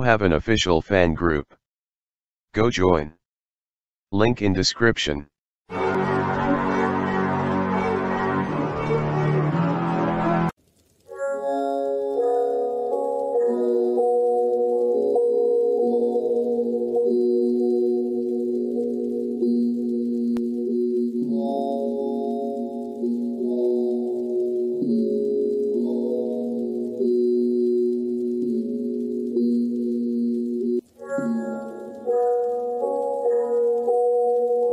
have an official fan group. Go join. Link in description.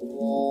Oh.